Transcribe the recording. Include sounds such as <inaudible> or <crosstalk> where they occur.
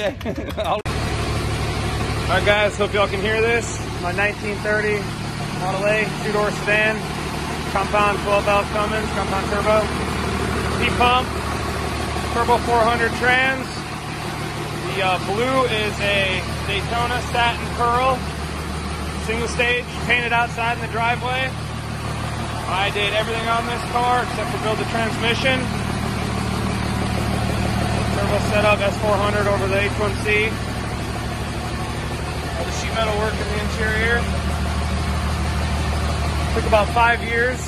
Yeah. <laughs> All right, guys. Hope y'all can hear this. My 1930 Model A two-door sedan, compound 12 valve Cummins, compound turbo, heat pump, turbo 400 trans. The uh, blue is a Daytona satin pearl, single stage, painted outside in the driveway. I did everything on this car except for build the transmission. Turbo setup S400 over the H1C. All uh, the sheet metal work in the interior. Took about five years